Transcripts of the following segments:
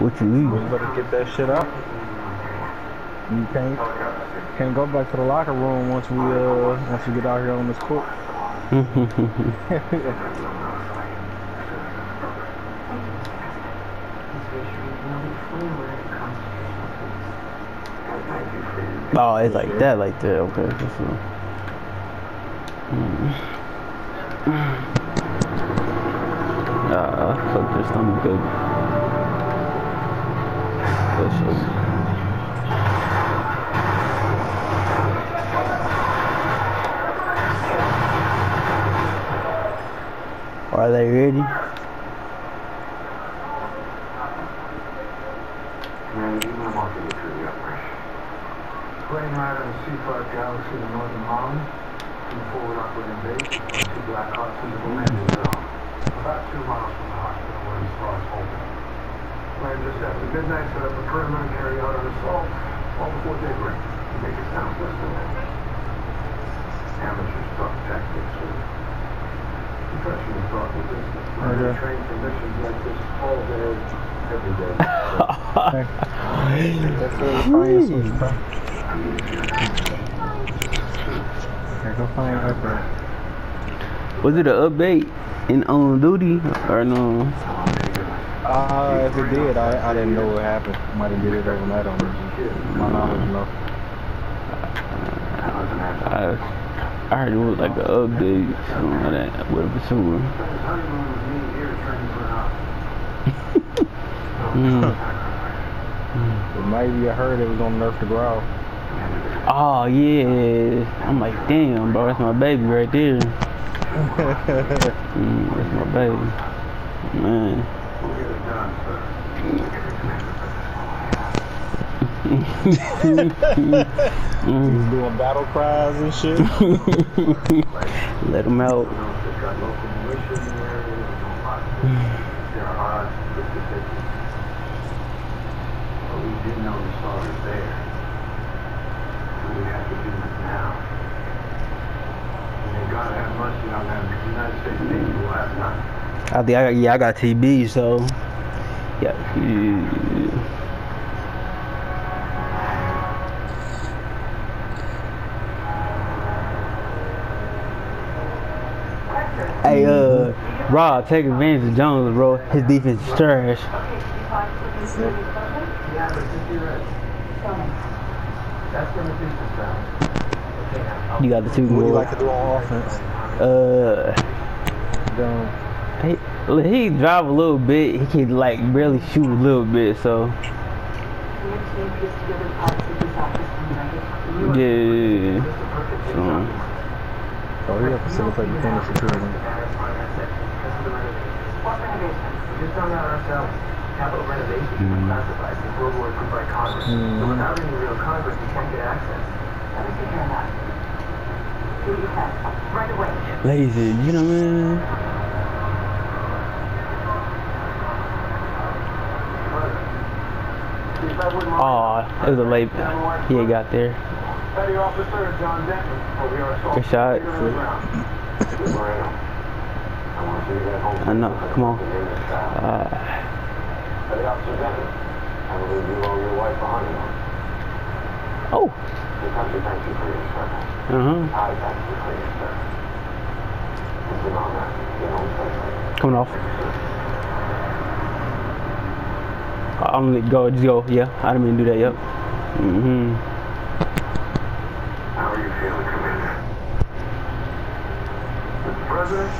What you mean? We better get that shit up. You can't can't go back to the locker room once we uh once we get out here on this court. oh, it's like that, like that. Okay. That's all. Mm. Fuck this good. That's Are they ready? Man, you know what to the operation. Plane rider in C5 Galaxy in Northern Mali. Two forward operating base. Two Black Hawks visible landing zone. About two miles from the hospital where the stars open. Plane just after midnight set up a perimeter carry out an assault. All before daybreak. To make it sound less than that. Amateurs talk tactics with professionals talk with this. Okay. Trained for missions like this all day, every day. That's really fine switch, bro. Here, go. Was it an update in on duty or no? Uh, if it did, I, I didn't know what happened. Might have did it overnight on me. My knowledge, no. I, I heard it was like an update, something like that, whatever, somewhere. Mm. But maybe I heard it was on Nerf the Growl. Oh yeah, I'm like, damn, bro, that's my baby right there. Mm, that's my baby, man. He's doing battle cries and shit. Let him out. But we did know the star was there. And we have to do it now. And may God have mercy on that United States Navy will have none. I think I yeah, I got TB, so yeah. Hey, uh, Rob, take advantage of Jones, bro. His defense is trash. Yeah, just be ready. That's when the business sounds. You got the two What do you like to do on offense? Uh, Don't. He, he drive a little bit. He can like barely shoot a little bit, so yeah. So, Oh, yeah, facilitate the finish for children. Just found out ourselves. Capital renovation is classified as global approved by Congress. So without any real Congress, you can't get access. Let me take care of that. Do what you can. Right away. ladies and gentlemen, If Oh, it was a late. He had got there. Good shot. I know. Come on. Uh, oh. Uh huh. I thank you for your service. It's an honor, you know, especially. Coming off. I'm gonna go. Just go. Yeah, I didn't mean to do that. Yep. Mhm. How are you feeling, Commander? Mr. President,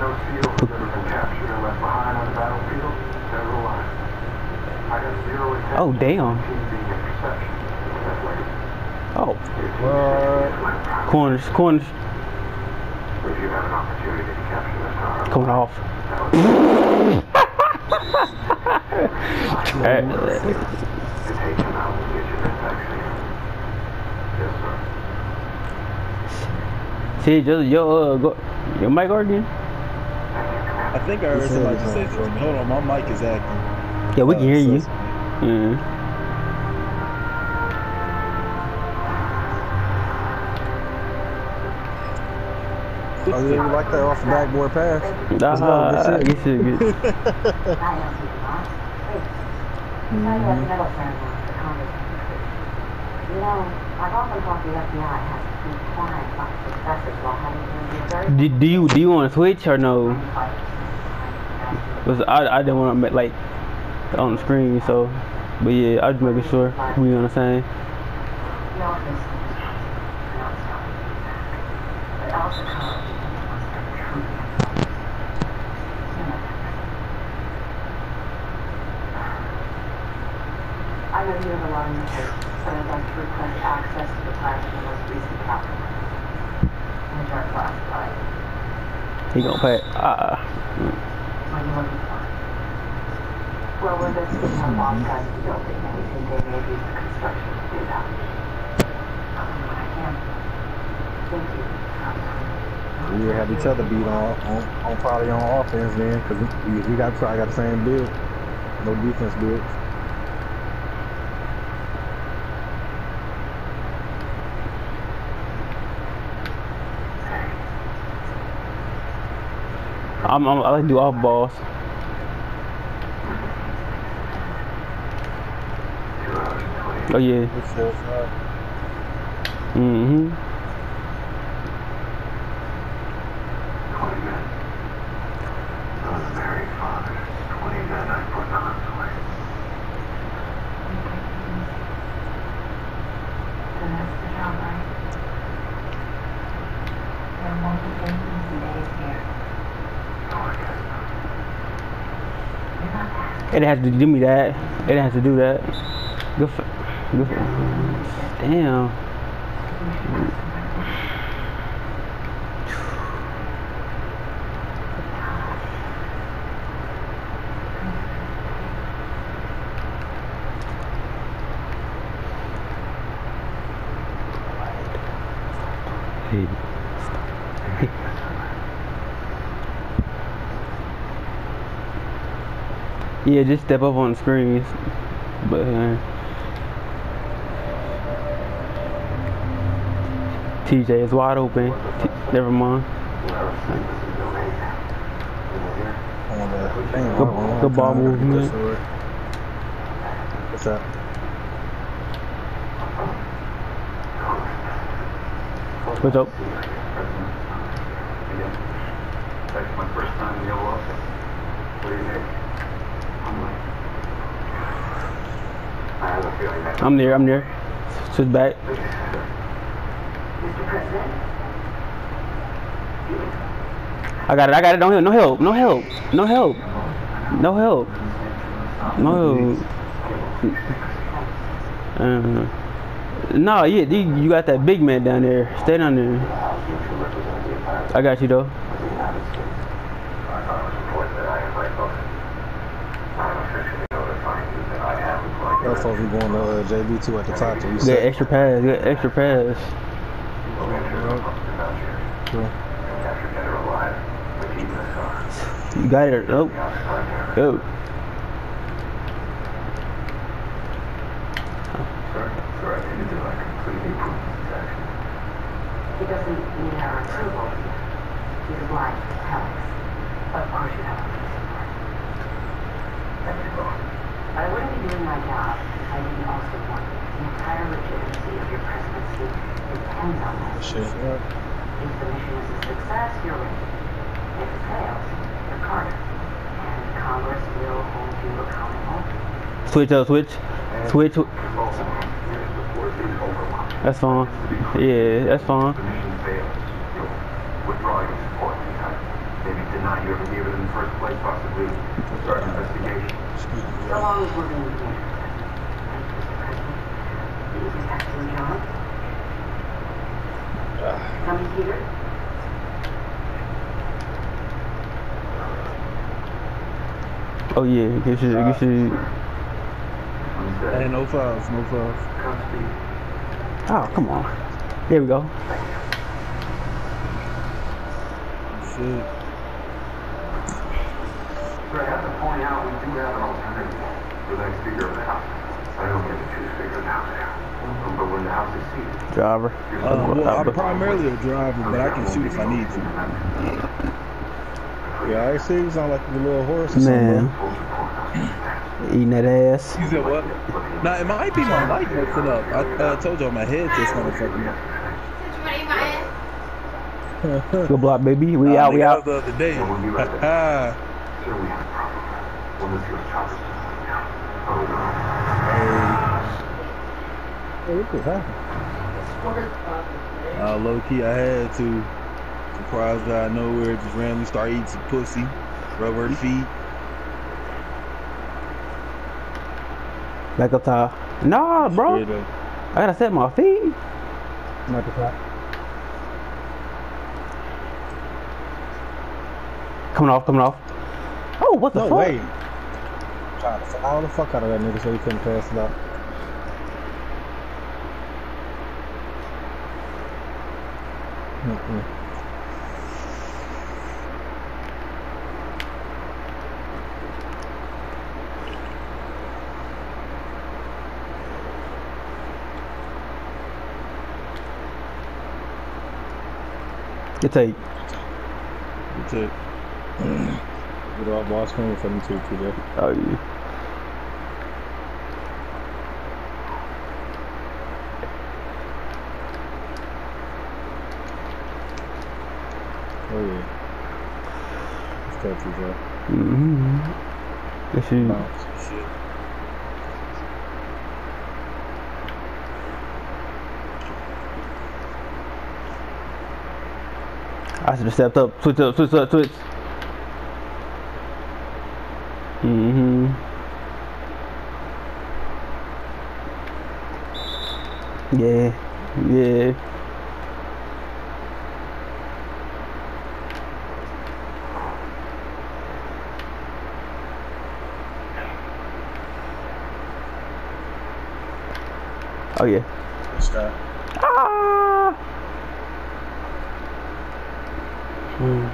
no SEAL has ever been captured or left behind on the battlefield. Never will I. I have zero intention Oh damn. of team being interception. That way, Oh, your team What? is my promise. corners, corners. If you have an opportunity to capture the star, Coming off. to Alright. take him out and get you that vaccine. Yes, sir. See, just your uh, go, your mic again. I think I heard somebody say something. Hold on, my mic is acting. Yeah, we Uh, can hear you. so- Yeah. Oh, yeah, you like that off the backboard pass? Nah, Let's go, good guess good. I don't think not. Hey, tell you know, I've often thought the FBI has to keep quiet about successes while having to be Do, do you do you want to switch or no? Cause I I didn't want to like on the screen, so. But yeah, I just making sure we on the same. No, this is not stopping you. But also college wants to truly you know. I know you have a lot on your plate, but I'd like to request access to the files of the most recent capital. Which are classified. He gonna pay. Ah, What are you looking for? Well, we're investigating how Bob got the building, and we think they may use the construction to do that. I'll do what I can. Thank you. We have each other beat on, on, on probably on offense then, because we, we got probably got the same build. No defense build. I'm, I'm I like to do off balls. Oh yeah. Mhm. Twenty men. Those very fathers. Twenty men I put on the way. Then that's the job, right? There won't be any easy days here. Oh, I guess not. You're not asking. It has to give me that. It has to do that. Good for. Good for. Damn. Hey. Yeah, just step up on the screens. But uh, TJ is wide open. T- never mind. The Good- on- on good ball time, movement. What's up? Switch up. That's my first time in the Office. What do you think? I'm like, I have a feeling that I'm there. I'm there. Switch back. I got it. I got it. No help. No help. No help. No help. No help. No. Uh, no, yeah, you got that big man down there. Stay down there. I got you though. I thought it was important that I invite both. I'm officially notifying you that I have employed That's supposed to be going to uh, JB2 at the top to Good reset. extra pass. Good extra pass. people interested you. Sure. And capture dead or alive, but keep this on. You got it. Oh, The outside go. Sorry, sorry, I didn't do I completely approve this action. he doesn't need our approval. He's obliged to tell us. Of course you have our full support. Thank you both. But I wouldn't be doing my job if I didn't also want the entire legitimacy of your presidency depends on this. Shit. If the mission is a success, you're ready. If it fails, you're Carter. And Congress will hold you accountable. Switch up. Switch. Switch. Both of them, years before the overwatch. That's fine. Yeah, that's fine. The mission fails. You'll withdraw your support because maybe deny you ever gave it in the first place, possibly to start an investigation. So long as we're being here. Thank you, Mr. President. You just have to enjoy. Coming, Peter? Oh yeah, you should. You should. Instead, Hey, no fouls, no fouls. come speak. Oh, come on. There we go. Shit. Sir, I have to point out we do have an alternative for the next Speaker of the House. I don't get the juice figured out there. But when the house is seated, Driver. Uh, well, I'm primarily a driver, but I can shoot if I need to. Yeah, I see you sound like a little horse or Man, something. eating that ass. You said what? Now, it might be my mic messing up. I uh, told y'all my headset's kind of fucking up. Good block, baby. We Nah, out, we out. that the other day. One of your choppers is coming down. Oh, Hey, what just happened? uh, low key, I had to. Surprised out of nowhere, just randomly start eating some pussy, rub her feet. Back up top. Nah, bro. Straight. I gotta set my feet. Not the fact. Coming off, coming off. Oh, what the No fuck? way. Trying to foul the fuck out of that nigga so he couldn't pass it. Good take. That's it. Get off ball screen for them two, TJ. Oh, yeah. Oh yeah. Mm-hmm. Good shoot. Bounce. Shit. I should have stepped up. Switch up, switch up, switch. Mm-hmm. Yeah. Yeah. Oh yeah. Good shot. Ah! Hmm.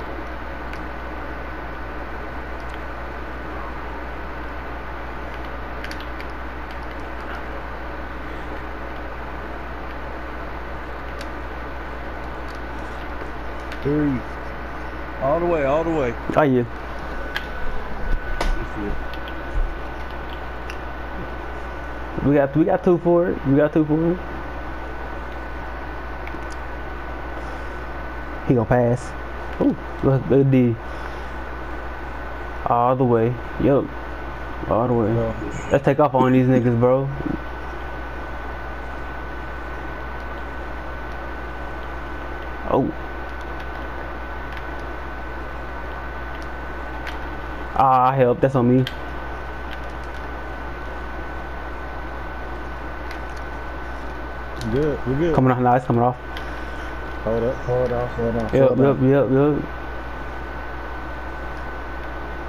Three. All the way, all the way. Oh yeah. We got we got two for it. We got two for it. He gonna pass. Ooh, look, good D. All the way. Yup. All the way. Well, Let's take off on these niggas, bro. Oh. Ah, help. That's on me. Good. We good. Coming off. Nah, it's coming off. Hold up. Hold off. Hold on. Yep, hold yep, on. yep, yep.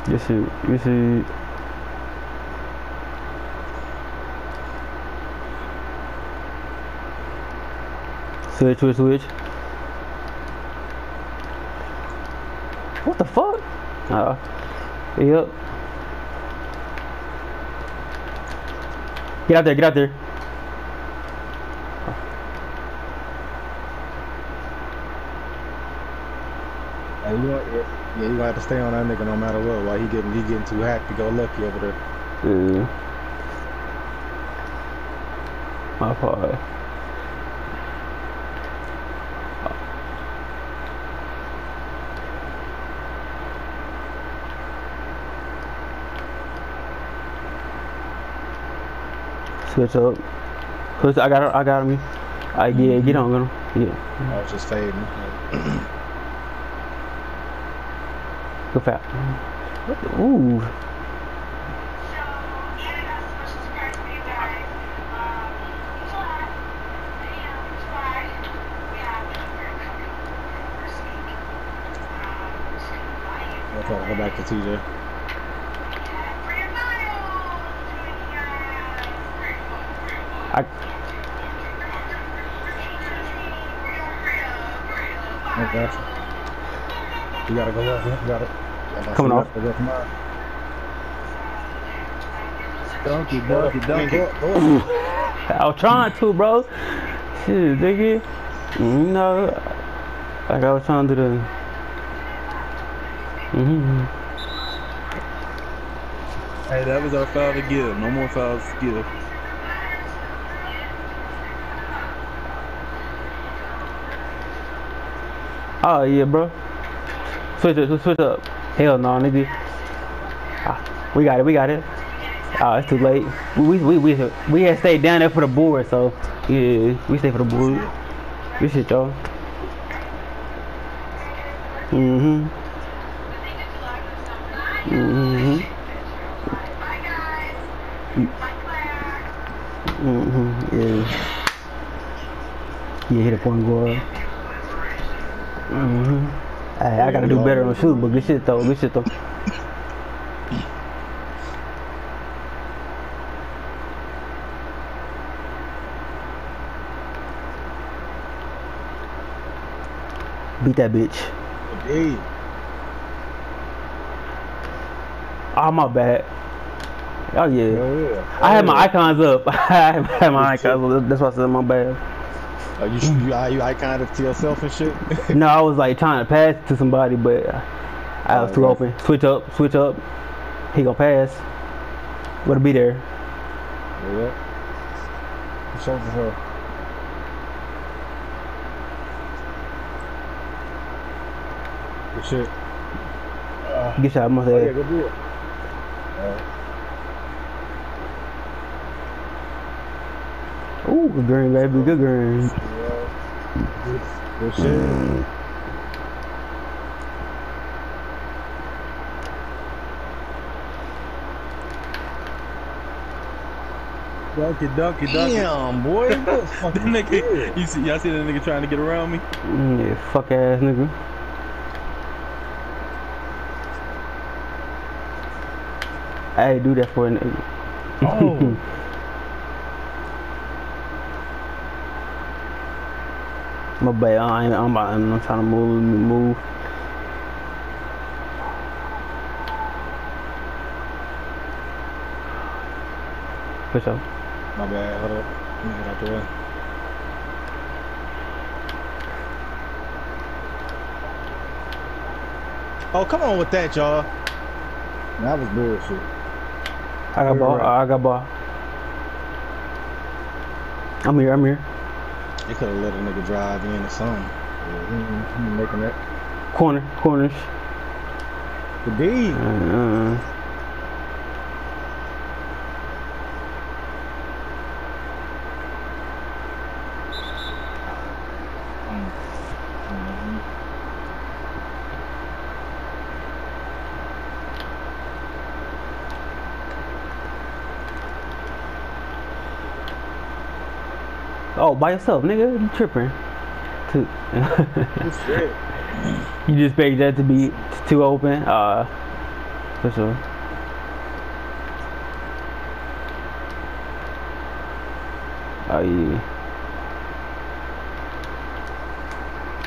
You shoot. You shoot. Switch, switch, switch. What the fuck? Uh, yep. Get out there, get out there. Hey, you want, yeah, you gonna have to stay on that nigga no matter what. Why he getting he getting too happy, go lucky over there. Yeah. My fault. Switch up. Switch. I got. I got him. I yeah. Get mm-hmm. on. Get on. Yeah. I was just fading. Go fast. Ooh. I'll try to go back to TJ. I you. You gotta go up. You got it. Coming off. Go come on. Dunk it, dunk it, I mean, dunk go, it. go up. I was trying to, bro. Shit, nigga. You know, like I was trying to do the. Mm-hmm. Hey, that was our foul to give. No more fouls to give. Oh yeah, bro. Switch it, switch up. Hell no, nigga. Ah, we got it, we got it. Oh, it's too late. We we we we, we had stayed down there for the board, so yeah, we stayed for the board. Good shit, y'all. Mhm. Mhm. Mhm. Yeah. Yeah, hit a point guard. Mhm. Hey, I gotta do better on shoot, but good shit though. Good shit though. Beat that bitch. Hey, Oh ah, my bad. Oh yeah. hell yeah. I had my icons up. I had my icons up. That's why I said my bad. Oh, you, you, you iconed it to yourself and shit? No, I was like trying to pass to somebody, but I was too Oh, open. Switch up, switch up. He gonna pass. Would be there. yeah. Show to her. Good shit. Get shot. Must Oh, yeah, go do it. Ooh, good green, baby. Good green. Good shit. Dunk it, dunk it, dunk. Damn, boy. What That nigga, you see, y'all see that nigga trying to get around me? Mm, Yeah, fuck ass nigga. Hey, do that for a nigga. Oh. My bad. I ain't, I'm, about, I'm trying to move, move. For sure. My bad. Hold up. Let me get out the way. Oh, come on with that, y'all. That was bullshit. I got You're ball. right. I got ball. I'm here. I'm here. They could have let a nigga drive in or something. Yeah, he, he making that. Corner. Corners. The D. Uh, by yourself, nigga. You tripping? Too. You just expect that to be too open? Uh, for sure. Oh yeah.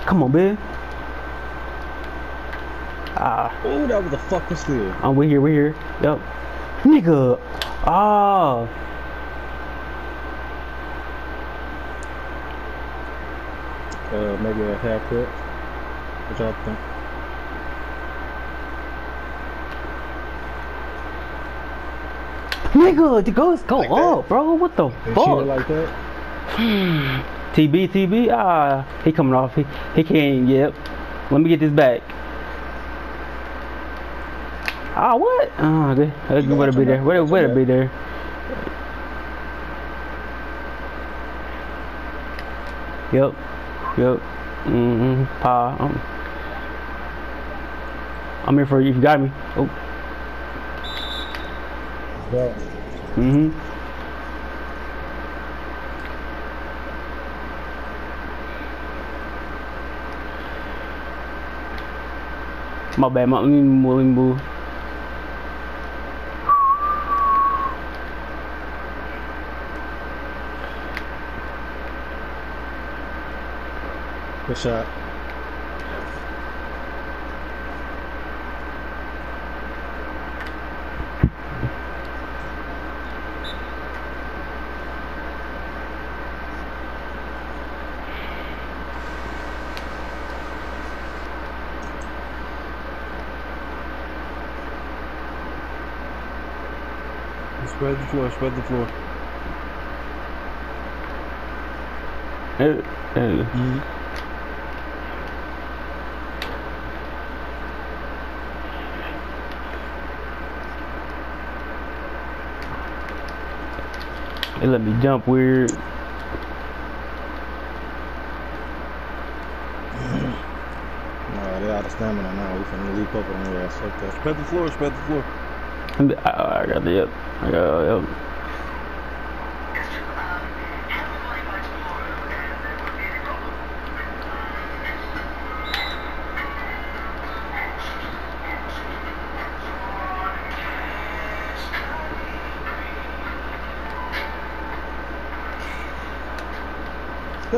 Come on, man. Ah, Oh, that was a fucking steal. oh, we here, we here. Yep. Nigga. Ah. Uh, maybe a half. What y'all think? Nigga, the ghost go Like that? up, bro. What the fuck? like that? TB, TB, ah, he coming off. He, he can't. Yep. Let me get this back. Ah, what? Ah, good. Uh, You Where to be there? that? Where to be there? Yep. Yep. Mm-hmm. Pa. I'm, I'm here for you you got me. Oh. Yeah. Mm-hmm. My bad, my, let me move, let me move. Spread the floor, spread the floor. Uh, uh. Mm -hmm. Let me jump weird. Nah, they out of stamina now. We finna leap up on their ass. Fuck that. Spread the floor, spread the floor. I, uh, I got the yep. I got uh, yep.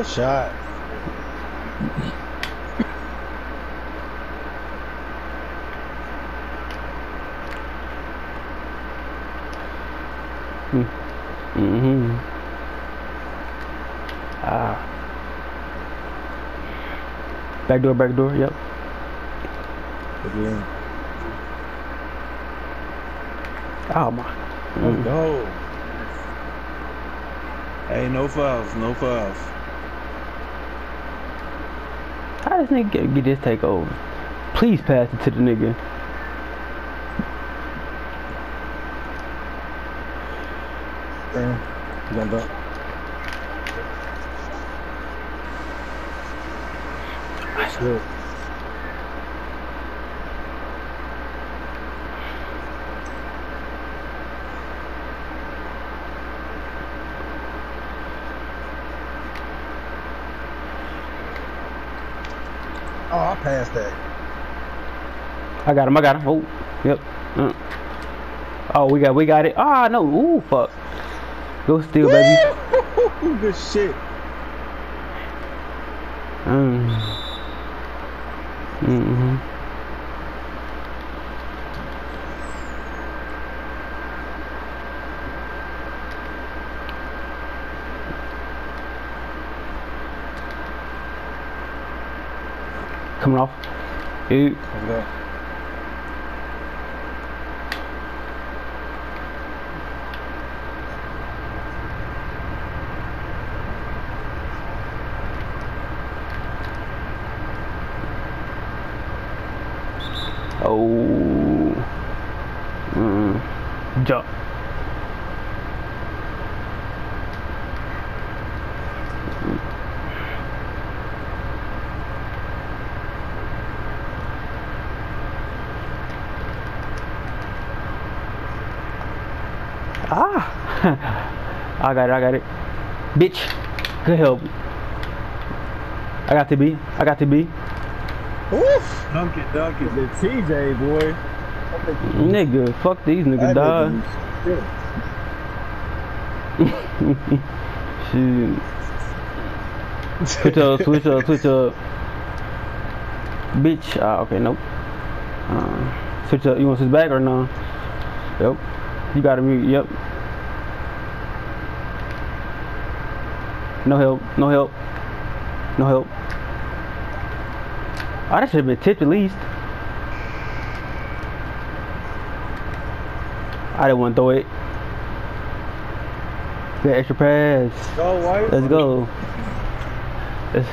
Good shot. Mm-hmm. Ah. Back door, back door, yep. Game. Oh my. Let's Mm. go. Hey, no fouls, no fouls. How does nigga get, get this take over? Please pass it to the nigga. Damn. You gonna dunk? That's good. Oh, I passed that. I got him, I got him. Oh, yep. Uh. Oh, we got, we got it. Ah, no. Ooh, fuck. Go steal, baby. Good shit. Mm. Mm-hmm. Coming off. Ew. Let's go. Oh. Mm. Jump. Ah. I got it, I got it. Bitch. Good help. I got to be. I got to be. Oof. Dunk it, dunk it. The TJ boy. Nigga, fuck these niggas, dog. Shit. Switch up, switch up, switch up. Bitch. Ah, okay, nope. Uh, switch up. You want to switch back or no? Yep. You got to mute. Yep. No help. No help. No help. Oh, that should have been tipped at least. I didn't want to throw it. Got extra pass. Go, White. Let's go. Let's,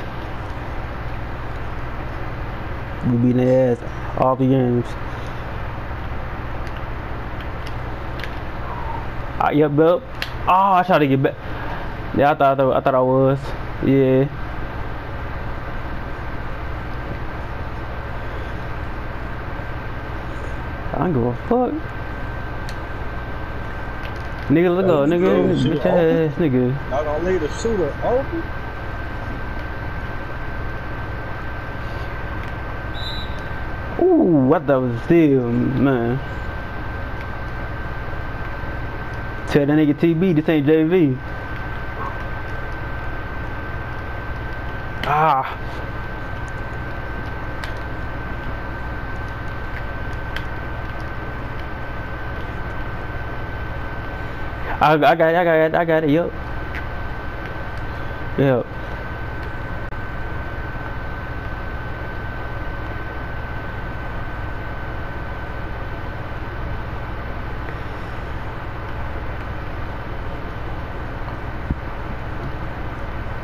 we beating their ass all the games. Ah, yep, yep. Oh, I tried to get back. Yeah, I thought I I thought I was. Yeah. I don't give a fuck. Nigga, let's nigga. go, Bitch ass nigga. Not gonna leave the shooter open. Ooh, what that was still, man. Tell that nigga TB this ain't JV. I, I got it, I got it, I got it, yup. Yup.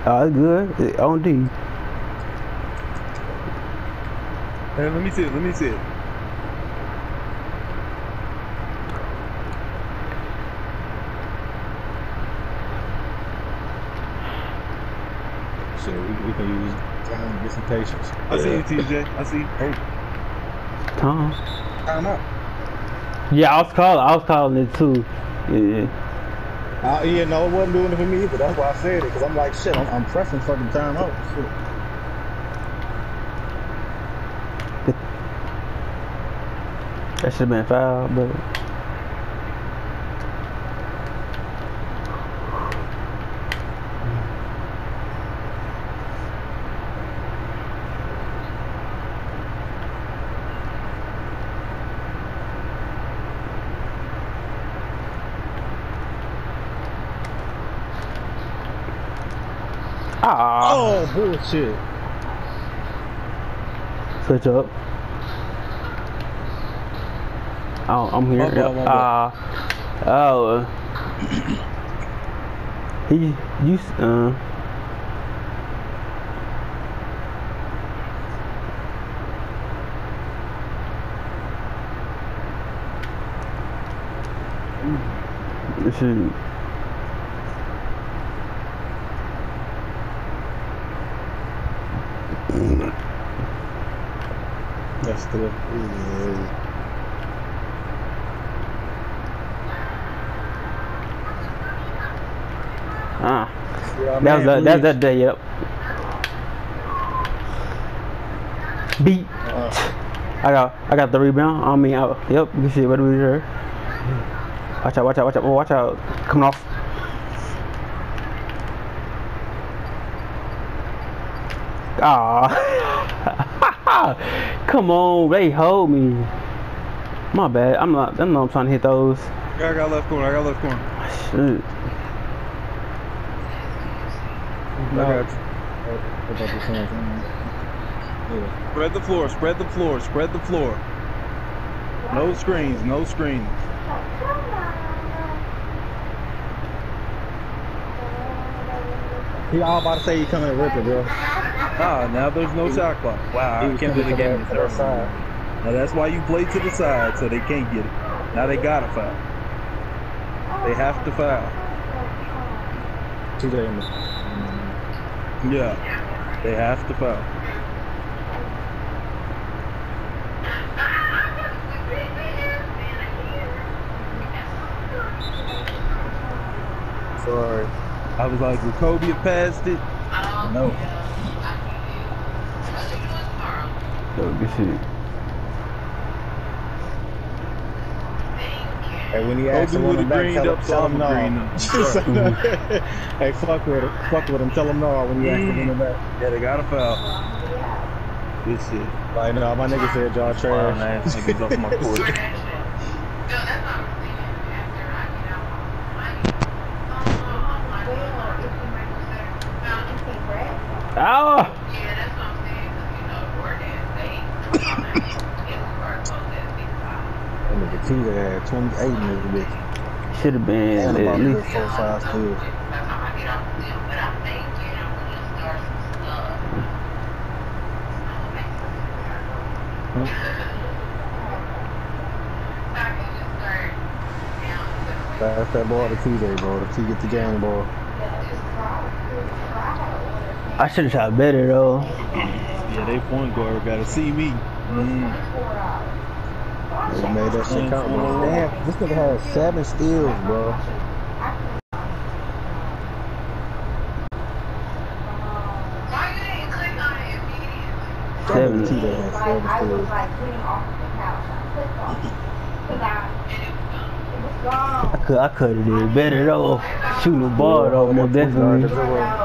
Oh, that's good. It on D. Hey, let me see it. Let me see it. Time to get patience. I see you, TJ. I see. Oh, Tom. Time out. Yeah, I was calling. I was calling it too. Yeah. Uh, yeah, no, it wasn't doing it for me either. That's why I said it, because I'm like, shit, I'm, I'm pressing fucking time out. Shit. That should have been foul, but ah, Oh, bullshit. switch up. Oh, I'm here. My bad, Yep. my Ah, oh. he, you, uh. Shoot. That's Ah, Yeah, that was that. That's that day. Yep. Beat. Uh, I got I got the rebound. I mean, I, yep. You see what we here. Watch out! Watch out! Watch out! Oh, watch out! Coming off. Ah, come on! They hold me. My bad. I'm not. I'm not trying to hit those. I got left corner. I got left corner. Shit. I got you. About the same thing. Yeah. Spread the floor. Spread the floor. Spread the floor. No screens. No screens. He all about to say he coming to rip it, bro. Ah, now there's no shot clock. Wow, He I was can't coming believe the game that- is to that over. side. Now that's why you play to the side so they can't get it. Now they gotta foul. They have to foul. TJ in the. Yeah, they have to foul. Sorry. I was like, would Kobe have passed it? No. Yo, good shit. Hey, when he asks Kobe him on the back, tell, up, tell him no. green up. hey, fuck with him. Fuck with him. Tell him no when he asks him in the back. Yeah, they gotta foul. Good shit. Like, no, my nigga said y'all Wow, trash. nice niggas off my court. Ah! That nigga TJ had 28 in this bitch. Should have been And at about least. good four, five steals. Pass that ball to TJ, bro. The T get the game ball. I should have shot better though. Yeah, they point guard gotta see me. Mm. They made that shit count, bro. Damn, this nigga had seven steals, bro. Seven. nigga had seven I steals. like getting off the couch. I clicked on it. Cause I, it was gone. I could I could have did better though. Shooting the ball though, most definitely. So, like,